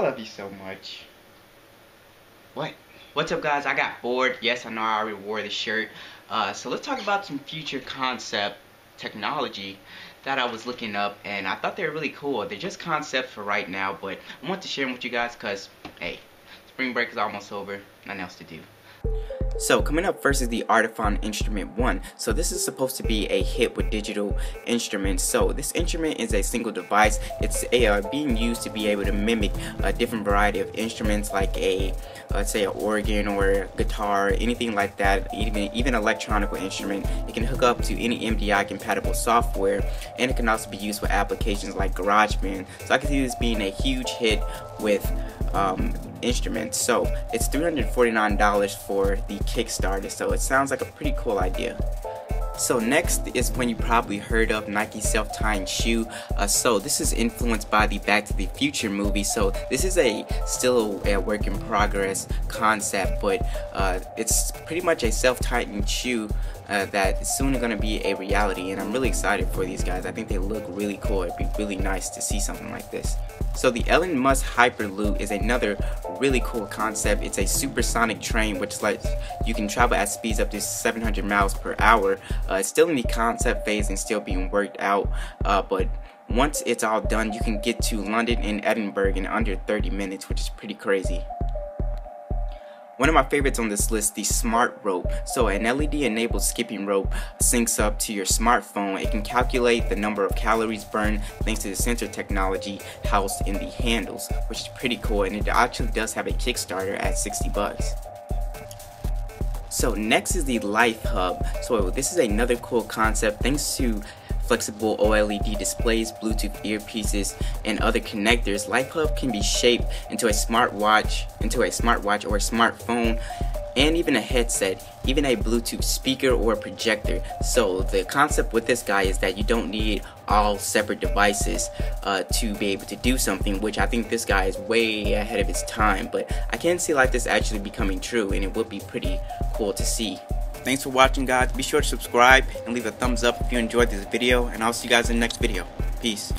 I love you so much. What? What's up, guys? I got bored. Yes, I know I already wore the shirt. Uh, so let's talk about some future concept technology that I was looking up, and I thought they were really cool. They're just concepts for right now, but I want to share them with you guys because, hey, spring break is almost over. Nothing else to do. So coming up first is the Artiphon Instrument 1. So this is supposed to be a hit with digital instruments. So this instrument is a single device. It's uh, being used to be able to mimic a different variety of instruments like a let's say an organ or a guitar, anything like that, even even electronic instrument. It can hook up to any MIDI compatible software and it can also be used for applications like GarageBand. So I can see this being a huge hit with um, instruments. So it's $349 for the Kickstarter. So it sounds like a pretty cool idea. So next is when you probably heard of Nike self-tying shoe. Uh, so this is influenced by the Back to the Future movie. So this is a still a work in progress concept, but uh, it's pretty much a self-tightening shoe uh, that is soon going to be a reality. And I'm really excited for these guys. I think they look really cool. It'd be really nice to see something like this. So the Elon Musk Hyperloop is another really cool concept. It's a supersonic train which lets you can travel at speeds up to 700 miles per hour. Uh, it's still in the concept phase and still being worked out, uh, but once it's all done, you can get to London and Edinburgh in under 30 minutes, which is pretty crazy. One of my favorites on this list, the Smart Rope. So an LED enabled skipping rope syncs up to your smartphone. It can calculate the number of calories burned thanks to the sensor technology housed in the handles, which is pretty cool and it actually does have a Kickstarter at 60 bucks. So next is the Life Hub. So this is another cool concept thanks to flexible OLED displays, Bluetooth earpieces, and other connectors, Life Hub can be shaped into a smartwatch, into a smartwatch or a smartphone, and even a headset, even a Bluetooth speaker or a projector. So the concept with this guy is that you don't need all separate devices uh, to be able to do something, which I think this guy is way ahead of his time. But I can see like this actually becoming true, and it would be pretty cool to see. Thanks for watching guys. Be sure to subscribe and leave a thumbs up if you enjoyed this video and I'll see you guys in the next video. Peace.